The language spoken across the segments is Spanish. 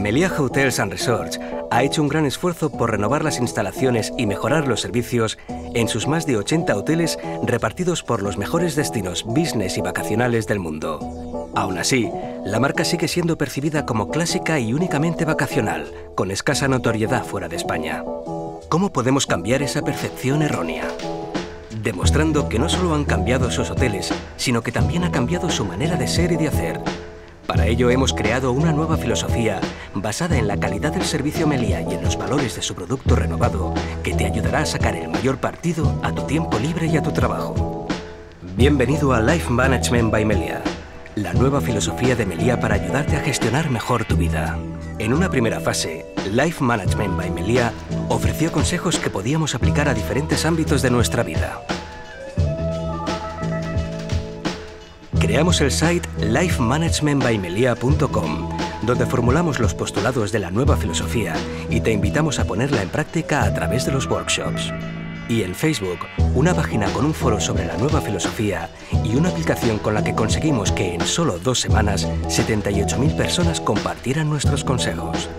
Meliá Hotels and Resorts ha hecho un gran esfuerzo por renovar las instalaciones y mejorar los servicios en sus más de 80 hoteles repartidos por los mejores destinos business y vacacionales del mundo. Aún así, la marca sigue siendo percibida como clásica y únicamente vacacional, con escasa notoriedad fuera de España. ¿Cómo podemos cambiar esa percepción errónea? Demostrando que no solo han cambiado sus hoteles, sino que también ha cambiado su manera de ser y de hacer para ello hemos creado una nueva filosofía basada en la calidad del servicio Meliá y en los valores de su producto renovado que te ayudará a sacar el mayor partido a tu tiempo libre y a tu trabajo. Bienvenido a Life Management by Meliá, la nueva filosofía de Meliá para ayudarte a gestionar mejor tu vida. En una primera fase, Life Management by Meliá ofreció consejos que podíamos aplicar a diferentes ámbitos de nuestra vida. Creamos el site lifemanagementbymelia.com, donde formulamos los postulados de la nueva filosofía y te invitamos a ponerla en práctica a través de los workshops. Y en Facebook, una página con un foro sobre la nueva filosofía y una aplicación con la que conseguimos que en solo dos semanas 78.000 personas compartieran nuestros consejos.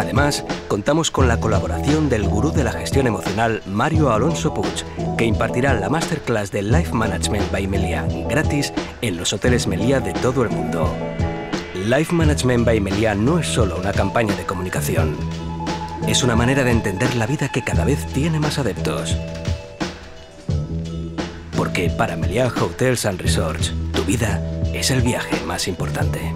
Además, contamos con la colaboración del gurú de la gestión emocional Mario Alonso Puig, que impartirá la masterclass de Life Management by Melia gratis en los hoteles Melia de todo el mundo. Life Management by Melia no es solo una campaña de comunicación. Es una manera de entender la vida que cada vez tiene más adeptos. Porque para Meliá Hotels and Resorts, tu vida es el viaje más importante.